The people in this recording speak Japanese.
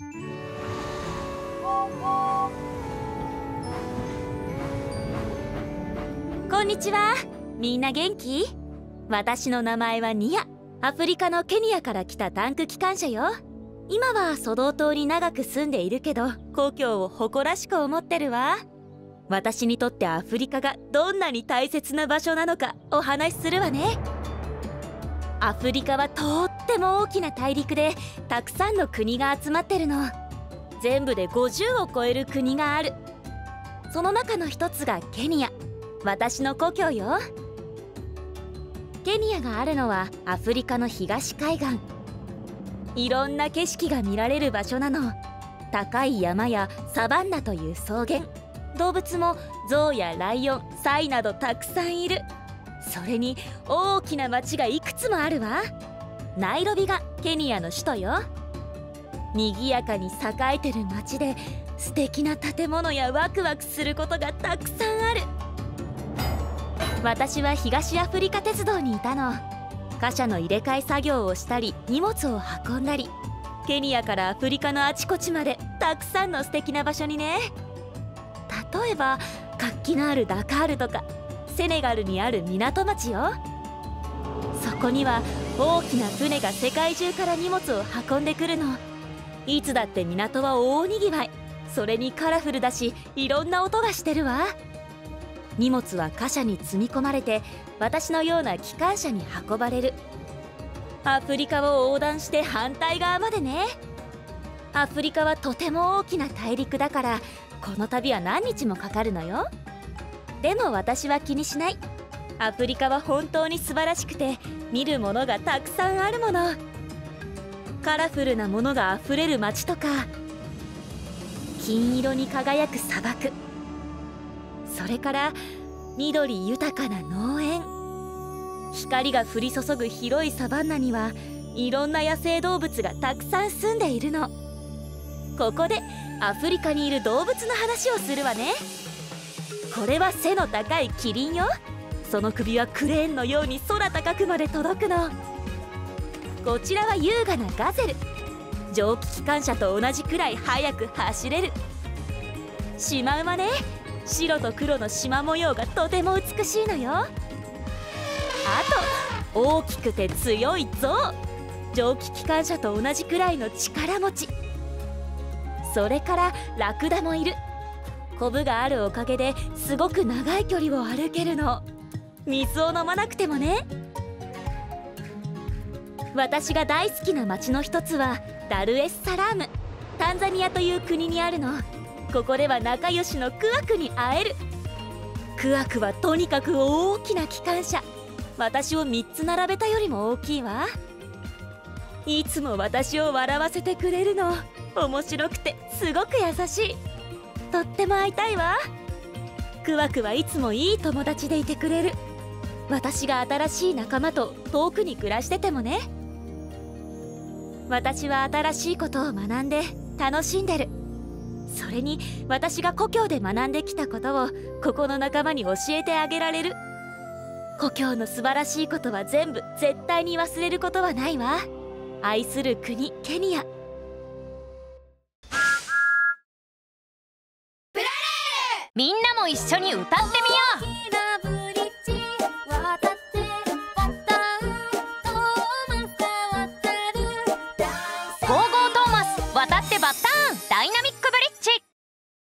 こんにちは。みんな元気？私の名前はニア。アフリカのケニアから来たタンク機関車よ。今はソドー島に長く住んでいるけど故郷を誇らしく思ってるわ。私にとってアフリカがどんなに大切な場所なのかお話しするわね。アフリカはとっても大きな大陸でたくさんの国が集まってるの。全部で50を超える国がある。その中の一つがケニア。私の故郷よ。ケニアがあるのはアフリカの東海岸。いろんな景色が見られる場所なの。高い山やサバンナという草原。動物もゾウやライオンサイなどたくさんいる。それに大きな町がいくつもあるわ。ナイロビがケニアの首都よ。賑やかに栄えてる町で素敵な建物やワクワクすることがたくさんある。私は東アフリカ鉄道にいたの。貨車の入れ替え作業をしたり荷物を運んだりケニアからアフリカのあちこちまでたくさんの素敵な場所にね。例えば活気のあるダカールとかセネガルにある港町よ。ここには大きな船が世界中から荷物を運んでくるの。いつだって港は大にぎわい。それにカラフルだしいろんな音がしてるわ。荷物は貨車に積み込まれて私のような機関車に運ばれる。アフリカを横断して反対側までね。アフリカはとても大きな大陸だからこの旅は何日もかかるのよ。でも私は気にしない。アフリカは本当に素晴らしくて見るものがたくさんあるもの。カラフルなものがあふれる街とか金色に輝く砂漠。それから緑豊かな農園。光が降り注ぐ広いサバンナにはいろんな野生動物がたくさん住んでいるの。ここでアフリカにいる動物の話をするわね。これは背の高いキリンよ。その首はクレーンのように空高くまで届くの。こちらは優雅なガゼル。蒸気機関車と同じくらい速く走れる。シマウマね。白と黒の縞模様がとても美しいのよ。あと大きくて強い象蒸気機関車と同じくらいの力持ち。それからラクダもいる。コブがあるおかげですごく長い距離を歩けるの。水を飲まなくてもね。私が大好きな町の一つはダルエスサラーム。タンザニアという国にあるの。ここでは仲良しのクアクに会える。クアクはとにかく大きな機関車。私を3つ並べたよりも大きいわ。いつも私を笑わせてくれるの。面白くてすごく優しい。とっても会いたいわ。クワクはいつもいい友達でいてくれる。私が新しい仲間と遠くに暮らしててもね。私は新しいことを学んで楽しんでる。それに私が故郷で学んできたことをここの仲間に教えてあげられる。故郷の素晴らしいことは全部絶対に忘れることはないわ。愛する国ケニア。みんなも一緒に歌ってみよう。